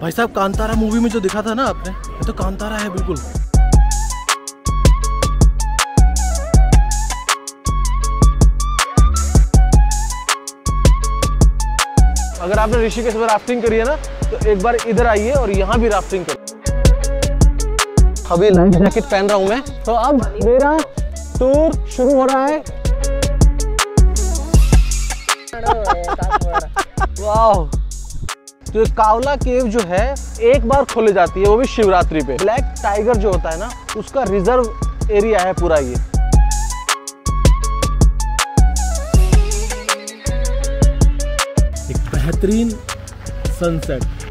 भाई साहब कांतारा मूवी में जो दिखा था ना आपने ये तो कांतारा है बिल्कुल। अगर आपने ऋषिकेश में राफ्टिंग करी है ना तो एक बार इधर आइए और यहाँ भी राफ्टिंग करो अभी लाइफ जैकेट पहन रहा हूँ मैं। तो अब मेरा टूर शुरू हो रहा है। वाह तो ये कावला केव जो है, एक बार खोली जाती है, वो भी शिवरात्रि पे। ब्लैक टाइगर जो होता है ना, उसका रिज़र्व एरिया है पूरा ये। एक बेहतरीन सनसेट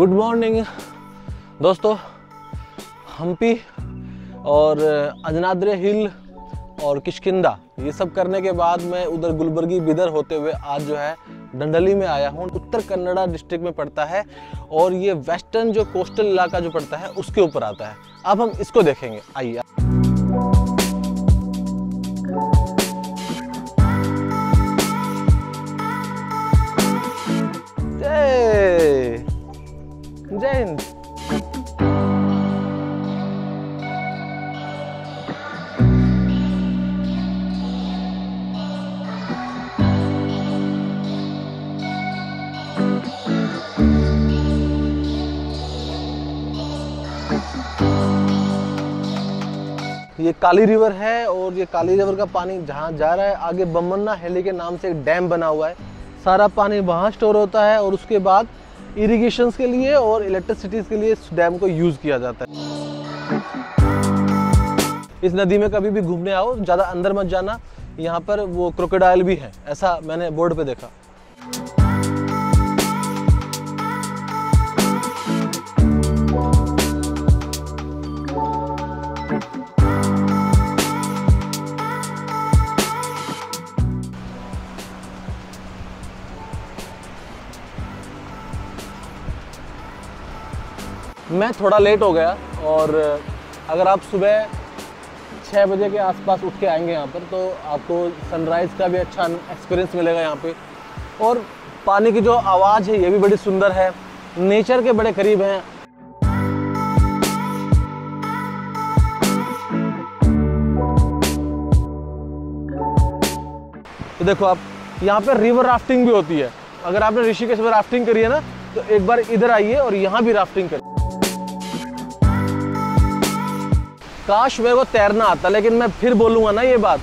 गुड मॉर्निंग दोस्तों हम्पी और अजनाद्रे हिल और किशकिंदा ये सब करने के बाद मैं उधर गुलबर्गी बिदर होते हुए आज जो है डंडली में आया हूँ। उत्तर कन्नड़ा डिस्ट्रिक्ट में पड़ता है और ये वेस्टर्न जो कोस्टल इलाका जो पड़ता है, उसके ऊपर आता है। अब हम इसको देखेंगे। आइए। ये काली रिवर है और ये काली रिवर का पानी जहाँ जा रहा है, आगे बमन्ना हेली के नाम से एक डैम बना हुआ है। सारा पानी वहाँ स्टोर होता है और उसके बाद इरिगेशन के लिए और इलेक्ट्रिसिटीज के लिए इस डैम को यूज़ किया जाता है। इस नदी में कभी भी घूमने आओ, ज़्यादा अंदर मत जाना। यहाँ पर वो क्रोकोडाइल भी है, ऐसा मैंने बोर्ड पे देखा। मैं थोड़ा लेट हो गया और अगर आप सुबह छः बजे के आसपास उठ के आएँगे यहाँ पर तो आपको सनराइज़ का भी अच्छा एक्सपीरियंस मिलेगा यहाँ पे। और पानी की जो आवाज़ है, ये भी बड़ी सुंदर है। नेचर के बड़े करीब हैं। तो देखो आप, यहाँ पे रिवर राफ्टिंग भी होती है। अगर आपने ऋषिकेश में राफ्टिंग करी है ना तो एक बार इधर आइए और यहाँ भी राफ्टिंग करिए। काश मेरे को तैरना आता, लेकिन मैं फिर बोलूँगा ना ये बात,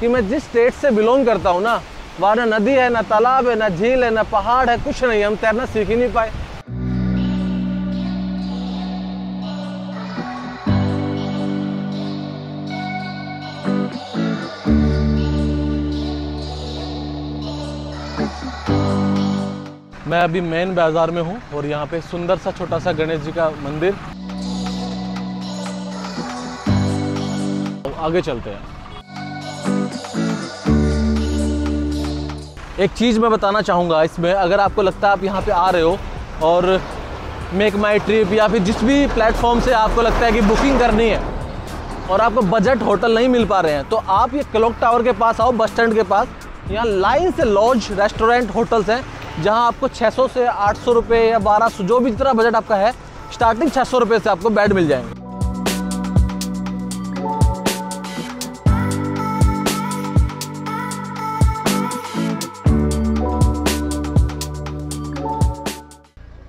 कि मैं जिस स्टेट से बिलोंग करता हूँ ना, वहाँ ना नदी है, ना तालाब है, ना झील है, ना पहाड़ है, कुछ नहीं, हम तैरना सीख ही नहीं पाए। मैं अभी मेन बाज़ार में हूँ और यहाँ पे सुंदर सा छोटा सा गणेश जी का मंदिर। आगे चलते हैं। एक चीज़ मैं बताना चाहूँगा इसमें, अगर आपको लगता है आप यहाँ पे आ रहे हो और मेक माई ट्रिप या फिर जिस भी प्लेटफॉर्म से आपको लगता है कि बुकिंग करनी है और आपको बजट होटल नहीं मिल पा रहे हैं तो आप ये क्लॉक टावर के पास आओ बस स्टैंड के पास। यहाँ लाइन से लॉज रेस्टोरेंट होटल्स हैं, जहाँ आपको 600 से 800 रुपए या 1200 जो भी जितना बजट आपका है स्टार्टिंग 600 रुपए से आपको बेड मिल जाएँगे।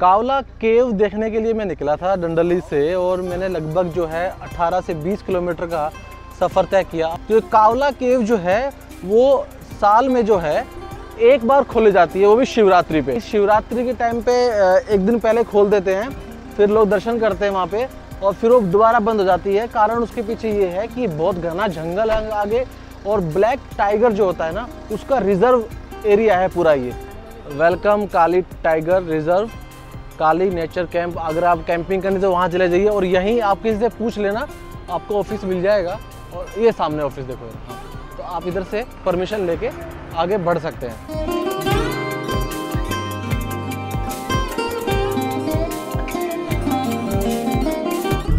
कावला केव देखने के लिए मैं निकला था डंडली से और मैंने लगभग जो है 18 से 20 किलोमीटर का सफ़र तय किया। तो कावला केव जो है, वो साल में जो है, एक बार खोली जाती है, वो भी शिवरात्रि पे। शिवरात्रि के टाइम पे एक दिन पहले खोल देते हैं, फिर लोग दर्शन करते हैं वहाँ पे और फिर वो दोबारा बंद हो जाती है। कारण उसके पीछे ये है कि बहुत घना जंगल है आगे और ब्लैक टाइगर जो होता है ना, उसका रिज़र्व एरिया है पूरा ये। Welcome Kali tiger reserve. Kali nature camp, अगर आप कैंपिंग करनी तो वहाँ चले जाइए और यहीं आप किसी से पूछ लेना, आपको ऑफ़िस मिल जाएगा और ये सामने ऑफ़िस देखो हाँ तो आप इधर से परमिशन लेके आगे बढ़ सकते हैं।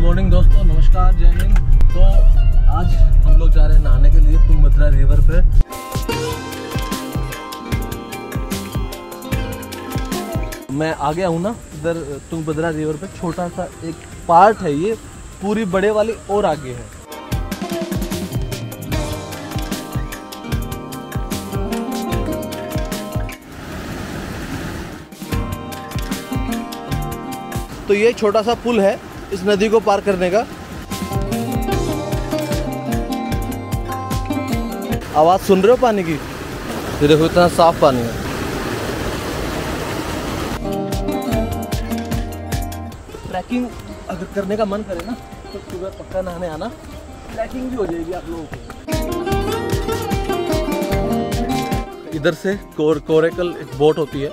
मॉर्निंग दोस्तों, नमस्कार, जय हिंद। तो आज हम लोग जा रहे हैं नहाने के लिए तुंगभद्रा रिवर पे। मैं आ गया हूँ ना, इधर, तुम तुंगभद्रा रिवर पे, छोटा सा एक पार्ट है ये, पूरी बड़े वाली और आगे है। तो ये छोटा सा पुल है इस नदी को पार करने का। आवाज़ सुन रहे हो पानी की? देखो, इतना साफ़ पानी है। ट्रैकिंग अगर करने का मन करे ना तो सुबह पक्का नहाने आना। ट्रैकिंग भी हो जाएगी आप लोगों को। इधर से कोर, कोरेकल एक बोट होती है,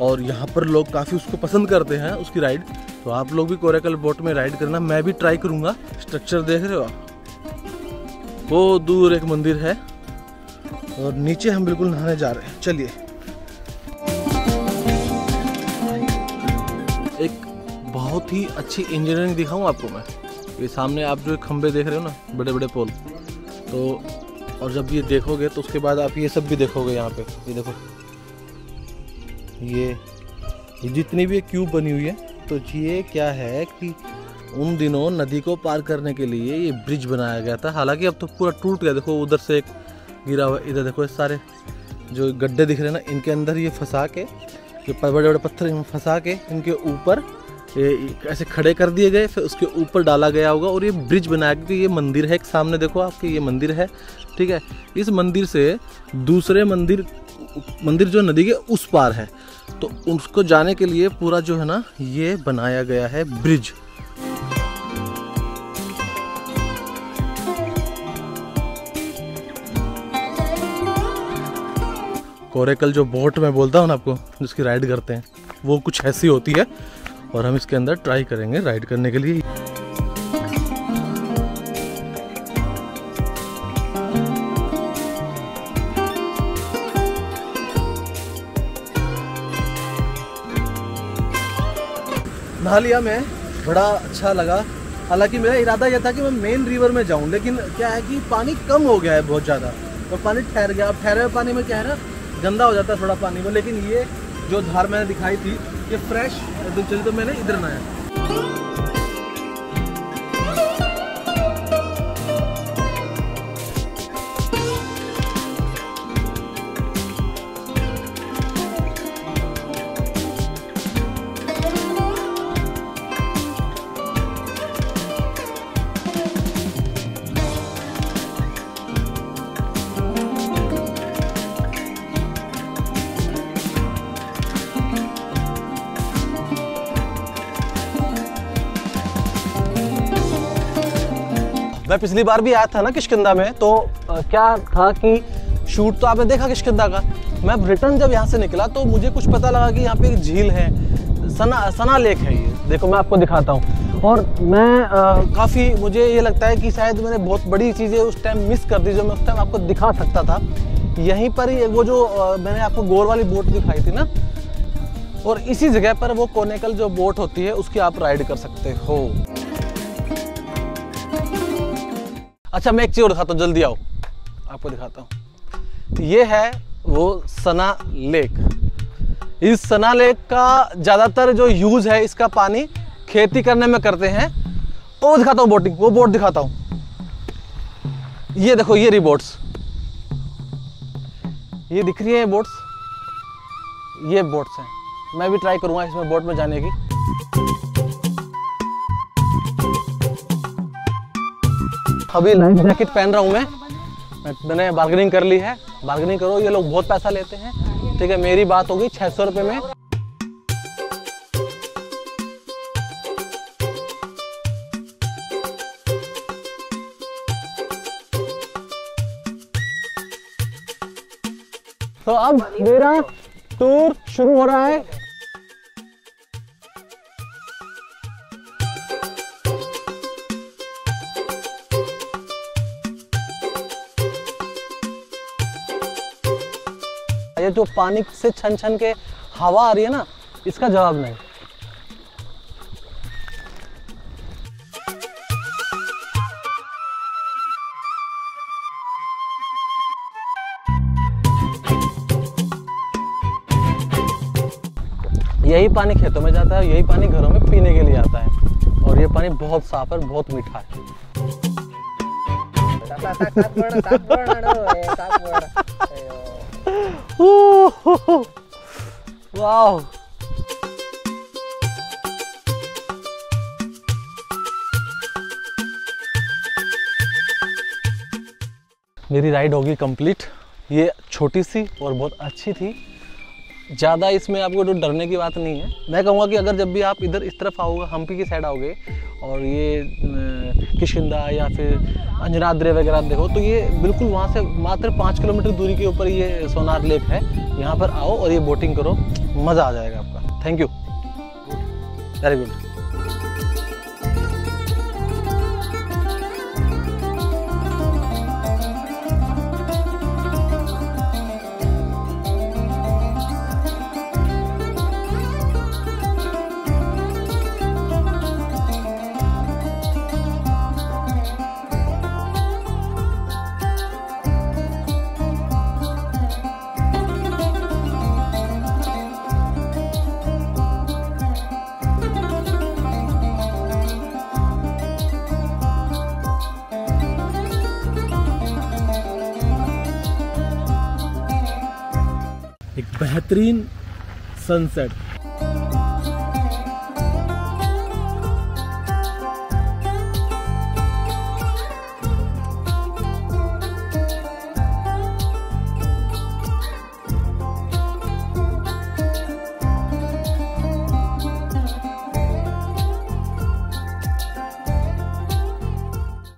और यहाँ पर लोग काफ़ी उसको पसंद करते हैं, उसकी राइड तो आप लोग भी कोरेकल बोट में राइड करना, मैं भी ट्राई करूँगा। स्ट्रक्चर देख रहे हो आप? वो दूर एक मंदिर है, और नीचे हम बिल्कुल नहाने जा रहे हैं। चलिए। बहुत ही अच्छी इंजीनियरिंग दिखाऊँ आपको मैं। ये सामने आप जो खंबे देख रहे हो ना बड़े बड़े पोल। तो और जब ये देखोगे तो उसके बाद आप ये सब भी देखोगे यहाँ पे। ये देखो। ये जितनी भी क्यूब बनी हुई है तो ये क्या है कि उन दिनों नदी को पार करने के लिए ये ब्रिज बनाया गया था। हालाँकि अब तो पूरा टूट गया। देखो, उधर से एक गिरा हुआ, इधर देखो सारे जो गड्ढे दिख रहे हैं ना, इनके अंदर ये फंसा के, ये बड़े बड़े पत्थर फंसा के, इनके ऊपर ऐसे खड़े कर दिए गए, फिर उसके ऊपर डाला गया होगा और ये ब्रिज बनाया, क्योंकि ये मंदिर है, एक सामने देखो आपके, ये मंदिर है, ठीक है। इस मंदिर से दूसरे मंदिर मंदिर जो नदी के उस पार है तो उसको जाने के लिए पूरा जो है ना, ये बनाया गया है ब्रिज। कोरेकल जो बोट में बोलता हूँ ना आपको, जिसकी राइड करते हैं, वो कुछ ऐसी होती है और हम इसके अंदर ट्राई करेंगे राइड करने के लिए। नहा लिया मैं बड़ा अच्छा लगा। हालाँकि मेरा इरादा यह था कि मैं मेन रिवर में जाऊँ, लेकिन क्या है कि पानी कम हो गया है बहुत ज़्यादा। और पानी ठहर गया। अब ठहरे हुए पानी में क्या है ना, गंदा हो जाता है थोड़ा पानी में। लेकिन ये जो धार मैंने दिखाई थी ये फ्रेश एकदम चली तो मैंने इधर नहाया मैं पिछली बार भी आया था ना किशकिंदा में तो अ, क्या था कि शूट तो आपने देखा किशकिंदा का? मैं रिटर्न जब यहाँ से निकला तो मुझे कुछ पता लगा कि यहाँ पे एक झील है सना सना लेक है ये। देखो मैं आपको दिखाता हूँ। और मैं काफ़ी मुझे ये लगता है कि शायद मैंने बहुत बड़ी चीज़ें उस टाइम मिस कर दी जो मैं उस टाइम आपको दिखा सकता था। यहीं पर ही वो जो अ, मैंने आपको गोर वाली बोट दिखाई थी ना और इसी जगह पर वो कोनेकल जो बोट होती है उसकी आप राइड कर सकते हो। अच्छा मैं एक चीज़ और दिखाता हूँ, जल्दी आओ। आपको दिखाता हूँ। ये है वो सना लेक। इस सना लेक का ज़्यादातर जो यूज़ है, इसका पानी खेती करने में करते हैं। वो दिखाता हूँ बोटिंग, वो बोट दिखाता हूँ। ये देखो, ये रही बोट्स। ये दिख रही है बोट्स। ये बोट्स हैं। मैं भी ट्राई करूँगा इसमें बोट में जाने की। अभी जैकेट पहन रहा हूँ मैं। मैंने बार्गेनिंग कर ली है। बार्गेनिंग करो, ये लोग बहुत पैसा लेते हैं। ठीक है, मेरी बात होगी छः सौ रुपये में। तो अब मेरा टूर शुरू हो रहा है। ये जो पानी से छन छन के हवा आ रही है ना इसका जवाब नहीं यही पानी खेतों में जाता है यही पानी घरों में पीने के लिए आता है और ये पानी बहुत साफ़ है बहुत मीठा है वाह मेरी राइड होगी कंप्लीट ये छोटी सी और बहुत अच्छी थी. ज़्यादा इसमें आपको जो डरने की बात नहीं है. मैं कहूँगा कि अगर जब भी आप इधर इस तरफ़ आओगे हम्पी की साइड आओगे, और ये किशिंदा या फिर अंजनाद्रे वगैरह देखो तो ये बिल्कुल वहाँ से मात्र पाँच किलोमीटर दूरी के ऊपर ये सोनार लेक है। यहाँ पर आओ और ये बोटिंग करो, मज़ा आ जाएगा आपका। थैंक यू वेरी गुड बेहतरीन सनसेट।